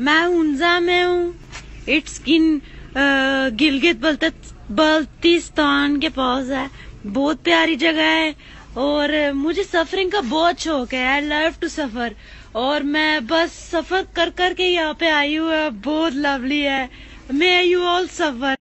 मैं उन्जा में हूँ। इट्स इन गिलगित बल्तिस्तान के पास है। बहुत प्यारी जगह है। और मुझे सफरिंग का बहुत शौक है। आई लव टू सफ़र और मैं बस सफ़र कर कर के यहाँ पे आई हूँ। बहुत लवली है। May you all suffer